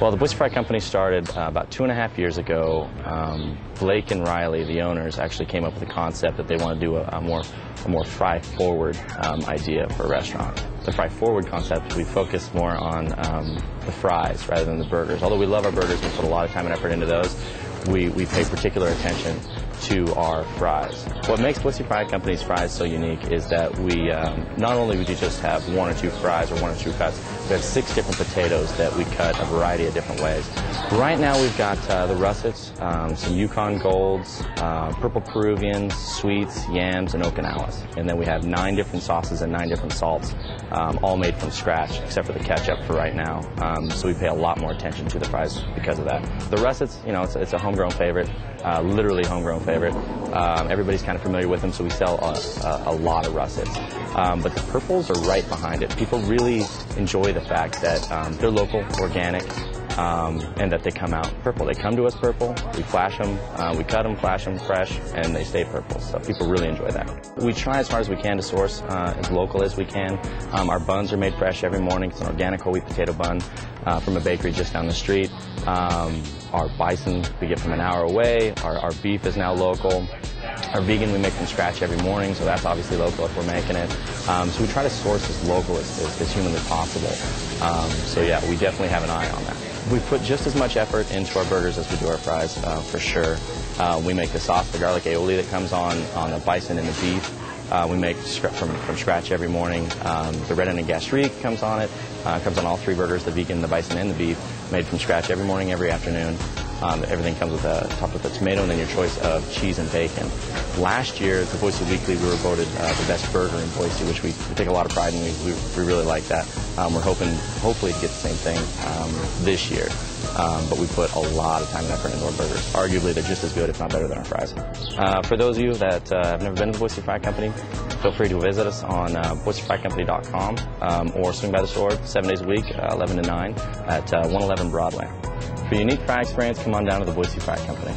Well, the Boise Fry Company started uh, about two and a half years ago. Um, Blake and Riley, the owners, actually came up with a concept that they want to do a, a more a more fry forward um, idea for a restaurant. The fry forward concept, we focus more on um, the fries rather than the burgers. Although we love our burgers, we put a lot of time and effort into those. We, we pay particular attention to our fries. What makes Boise Fry Company's fries so unique is that we um, not only would you just have one or two fries or one or two cuts, we have six different potatoes that we cut a variety of different ways. Right now we've got uh, the russets, um, some Yukon Golds, uh, purple Peruvians, sweets, yams, and Okinawas. And then we have nine different sauces and nine different salts, um, all made from scratch, except for the ketchup for right now. Um, so we pay a lot more attention to the fries because of that. The russets, you know, it's, it's a homegrown favorite, uh, literally homegrown favorite. Um, everybody's kind of familiar with them, so we sell a, a, a lot of russets. Um, but the purples are right behind it. People really enjoy the fact that um, they're local, organic, um, and that they come out purple. They come to us purple, we flash them, uh, we cut them, flash them fresh, and they stay purple. So people really enjoy that. We try as hard as we can to source uh, as local as we can. Um, our buns are made fresh every morning. It's an organic whole wheat potato bun uh, from a bakery just down the street. Um, our bison we get from an hour away. Our, our beef is now local. Our vegan we make from scratch every morning, so that's obviously local if we're making it. Um, so we try to source as local as, as, as humanly possible. Um, so yeah, we definitely have an eye on that. We put just as much effort into our burgers as we do our fries, uh, for sure. Uh, we make the sauce, the garlic aioli that comes on on the bison and the beef. Uh, we make from, from scratch every morning. Um, the red onion gastrique comes on it. Uh, comes on all three burgers, the vegan, the bison, and the beef, made from scratch every morning, every afternoon. Um, everything comes with a topped with a tomato and then your choice of cheese and bacon. Last year, the Boise Weekly, we were voted uh, the best burger in Boise, which we, take a lot of pride in. We, we, we really like that. Um, we're hoping, hopefully, to get the same thing um, this year. Um, but we put a lot of time and effort into our burgers. Arguably, they're just as good, if not better, than our fries. Uh, for those of you that uh, have never been to the Boise Fry Company, feel free to visit us on uh, boisefrycompany.com um, or swing by the store seven days a week, uh, 11 to 9, at uh, 111 Broadway. For unique fry experience, come on down to the Boise Fry Company.